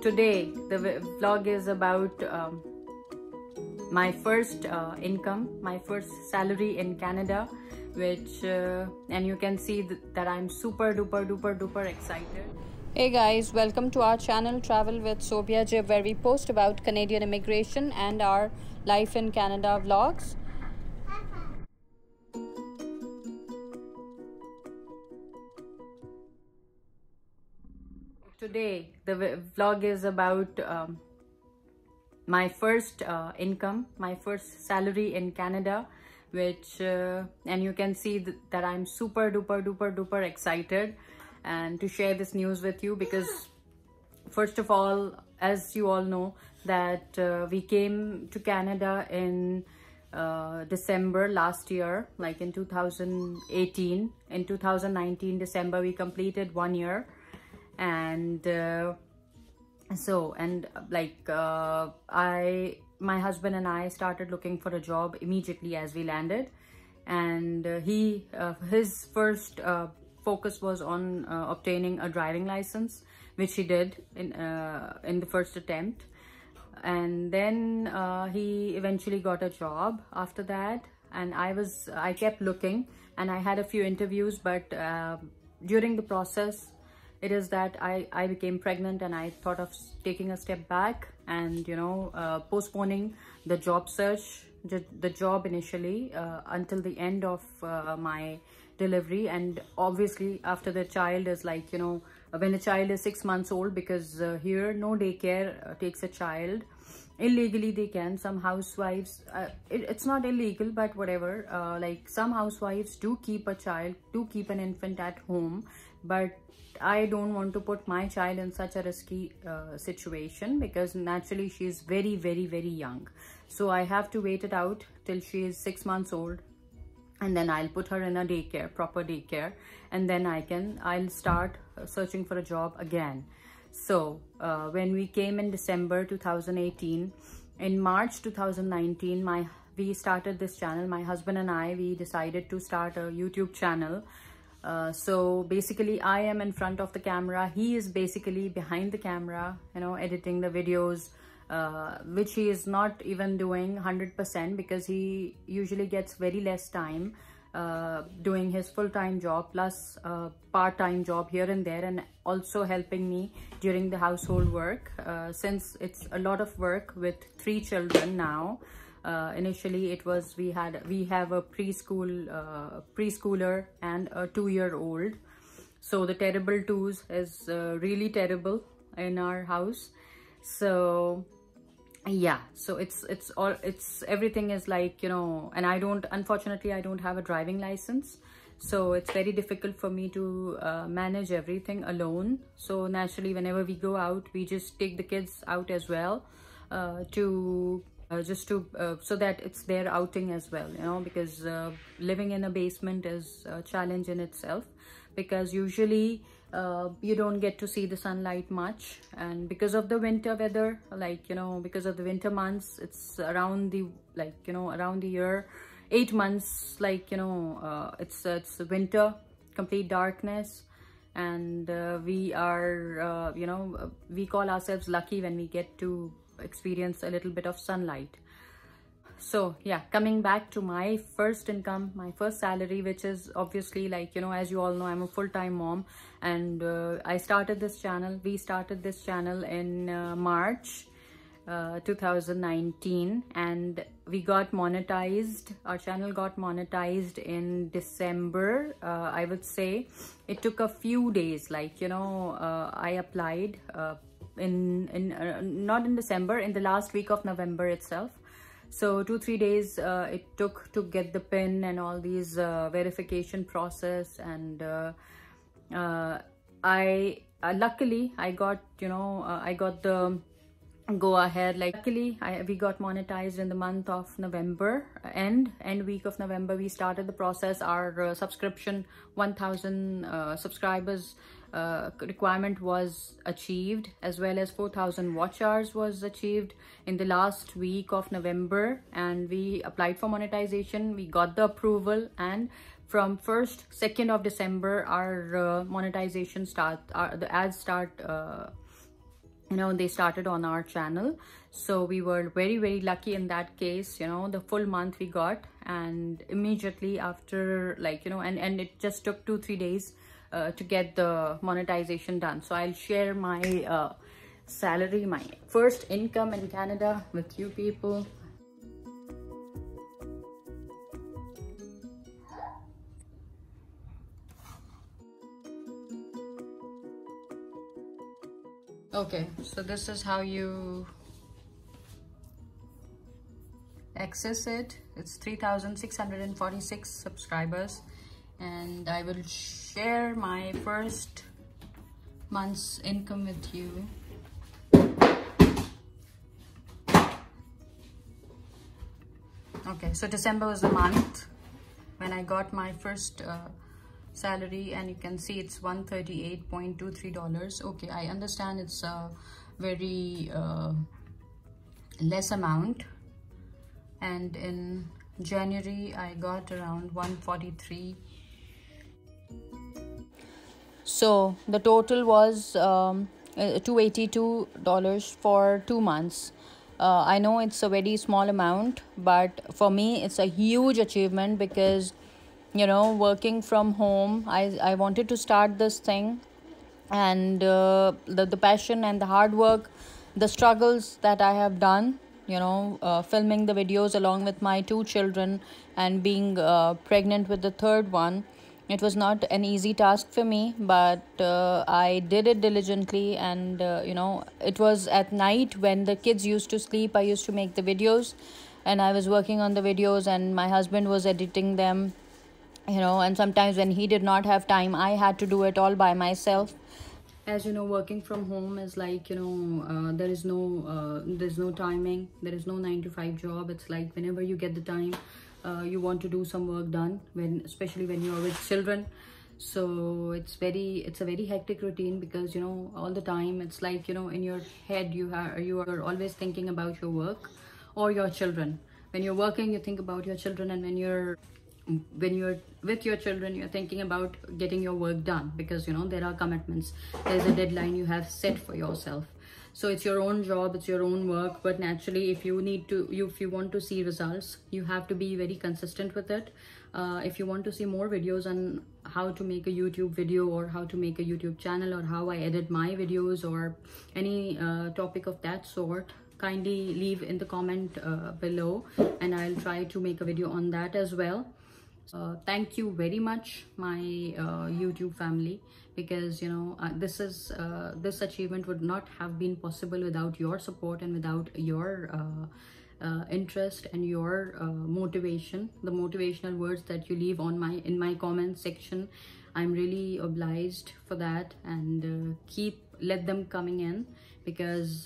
Today, the vlog is about um, my first uh, income, my first salary in Canada, which, uh, and you can see th that I'm super duper duper duper excited. Hey guys, welcome to our channel Travel with Sobia Jib where we post about Canadian immigration and our life in Canada vlogs. Today, the vlog is about um, my first uh, income, my first salary in Canada, which, uh, and you can see th that I'm super duper duper duper excited and to share this news with you because first of all, as you all know, that uh, we came to Canada in uh, December last year, like in 2018. In 2019, December, we completed one year and uh, so and like uh, i my husband and i started looking for a job immediately as we landed. And uh, he uh, his first uh, focus was on uh, obtaining a driving license which he did in in the first attempt. And then he eventually got a job after that. And i was i kept looking and i had a few interviews but during the process it is that I, I became pregnant and I thought of taking a step back and, you know, uh, postponing the job search, the job initially uh, until the end of uh, my delivery. And obviously after the child is like, you know, when the child is six months old, because uh, here no daycare uh, takes a child illegally they can some housewives uh, it, it's not illegal but whatever uh, like some housewives do keep a child do keep an infant at home but I don't want to put my child in such a risky uh, situation because naturally she is very, very, very young. So I have to wait it out till she is six months old and then I'll put her in a daycare, proper daycare. And then I can, I'll start searching for a job again. So uh, when we came in December 2018, in March 2019, my we started this channel. My husband and I, we decided to start a YouTube channel uh, so basically I am in front of the camera. He is basically behind the camera, you know, editing the videos, uh, which he is not even doing 100% because he usually gets very less time uh, doing his full-time job plus part-time job here and there and also helping me during the household work uh, since it's a lot of work with three children now. Uh, initially it was we had we have a preschool uh, preschooler and a two-year-old. So the terrible twos is really terrible in our house. So yeah so it's it's all it's everything is like you know and i don't unfortunately i don't have a driving license. So it's very difficult for me to uh, manage everything alone. So naturally whenever we go out we just take the kids out as well uh, to uh, just to uh, so that it's their outing as well you know because uh, living in a basement is a challenge in itself because usually uh, you don't get to see the sunlight much and because of the winter weather like you know because of the winter months it's around the like you know around the year eight months like you know uh, it's it's winter complete darkness and uh, we are you know we call ourselves lucky when we get to experience a little bit of sunlight. So yeah coming back to my first income my first salary which is obviously like you know as you all know i'm a full-time mom. And uh, i started this channel we started this channel in uh, march uh, 2019 and we got monetized our channel got monetized in december. Uh, i would say it took a few days like you know uh, i applied uh, in in uh, not in December in the last week of November itself. So two three days uh, it took to get the pin and all these uh, verification process and uh, uh, I uh, luckily I got you know I got the go ahead like luckily I, we got monetized in the month of November end end week of November we started the process. Our subscription 1000 subscribers uh, requirement was achieved as well as 4000 watch hours was achieved. In the last week of November and we applied for monetization we got the approval and from 1st 2nd of December our uh, monetization start our, the ads start uh, you know they started on our channel. So we were very very lucky in that case you know the full month we got and immediately after like you know and and it just took two three days uh, to get the monetization done. So i'll share my uh, salary my first income in canada with you people. Okay so this is how you access it. It's 3646 subscribers and i will share my first month's income with you. Okay so december was the month when i got my first uh, salary and you can see it's 138.23 dollars. Okay i understand it's a very uh, less amount. And in january i got around 143 so the total was um, uh, 282 dollars for two months. Uh, i know it's a very small amount but for me it's a huge achievement because you know working from home i i wanted to start this thing. And uh, the the passion and the hard work the struggles that i have done you know uh, filming the videos along with my two children and being uh, pregnant with the third one it was not an easy task for me but uh, i did it diligently and uh, you know it was at night when the kids used to sleep i used to make the videos and i was working on the videos and my husband was editing them you know and sometimes when he did not have time i had to do it all by myself. As you know working from home is like you know uh, there is no uh, there's no timing there is no 9 to 5 job. It's like whenever you get the time uh, you want to do some work done when especially when you're with children. So it's very it's a very hectic routine because you know all the time it's like you know in your head you are you are always thinking about your work or your children. When you're working you think about your children and when you're when you're with your children you're thinking about getting your work done because you know there are commitments. There's a deadline you have set for yourself. So it's your own job it's your own work but naturally if you need to if you want to see results you have to be very consistent with it. Uh, if you want to see more videos on how to make a youtube video or how to make a youtube channel or how i edit my videos or any uh, topic of that sort kindly leave in the comment uh, below and i'll try to make a video on that as well thank you very much my uh, youtube family because you know uh, this is uh, this achievement would not have been possible without your support and without your uh, uh, interest and your motivation. The motivational words that you leave on my in my comment section i'm really obliged for that and keep let them coming in because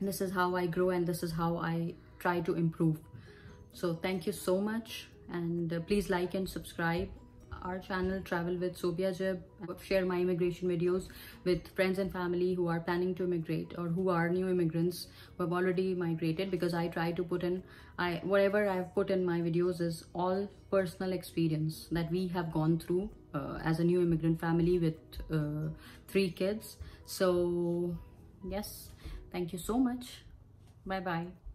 this is how i grow and this is how i try to improve. So thank you so much and uh, please like and subscribe our channel travel with Sobia Jib share my immigration videos with friends and family who are planning to immigrate or who are new immigrants who have already migrated because I try to put in I whatever I've put in my videos is all personal experience that we have gone through uh, as a new immigrant family with uh, three kids. So yes. Thank you so much. Bye bye